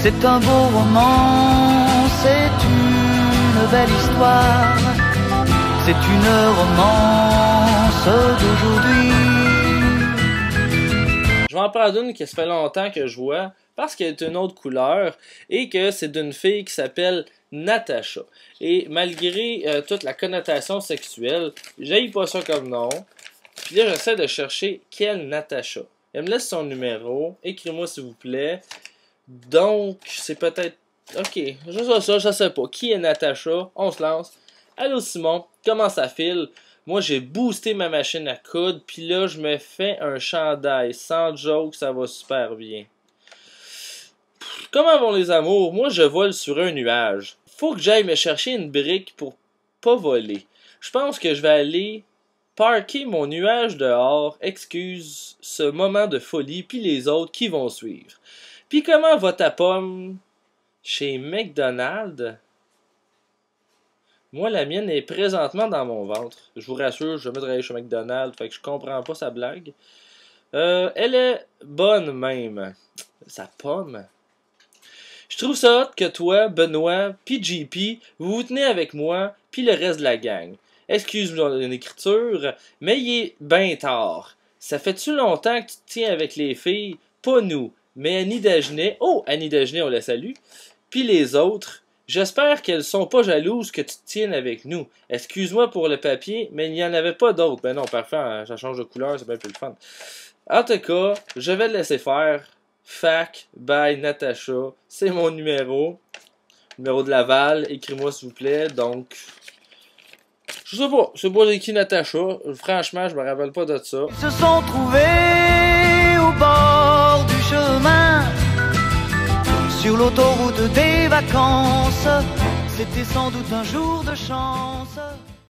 C'est un beau roman, c'est une belle histoire, c'est une romance d'aujourd'hui. Je vais en prendre une qui ça fait longtemps que je vois parce qu'elle est une autre couleur et que c'est d'une fille qui s'appelle Natacha. Et malgré euh, toute la connotation sexuelle, j'ai pas ça comme nom. Puis là, j'essaie de chercher quelle Natacha. Elle me laisse son numéro. Écris-moi s'il vous plaît. Donc, c'est peut-être. Ok, je sais ça, je sais pas. Qui est Natacha? On se lance. Allô Simon, comment ça file? Moi, j'ai boosté ma machine à coudre. Puis là, je me fais un chandail. Sans joke, ça va super bien. Comment vont les amours? Moi, je vole sur un nuage. Faut que j'aille me chercher une brique pour pas voler. Je pense que je vais aller parker mon nuage dehors, excuse ce moment de folie, puis les autres qui vont suivre. Puis comment va ta pomme? Chez McDonald's? Moi, la mienne est présentement dans mon ventre. Je vous rassure, je vais travailler chez McDonald's, fait que je comprends pas sa blague. Euh, elle est bonne même. Sa pomme? Je trouve ça hot que toi, Benoît, puis JP, vous vous tenez avec moi, puis le reste de la gang. Excuse-moi l'écriture, mais il est bien tard. Ça fait-tu longtemps que tu te tiens avec les filles? Pas nous, mais Annie Dagenet. Oh, Annie Dagenet, on la salue. Puis les autres. J'espère qu'elles sont pas jalouses que tu te tiennes avec nous. Excuse-moi pour le papier, mais il n'y en avait pas d'autres. Ben non, parfait, hein, ça change de couleur, c'est bien plus le fun. En tout cas, je vais le laisser faire. Fac by Natacha. C'est mon numéro. Numéro de Laval. Écris-moi s'il vous plaît. Donc, je sais pas. C'est pas qui Natacha. Franchement, je me rappelle pas de ça. Ils se sont trouvés au bord Sur l'autoroute des vacances. C'était sans doute un jour de chance.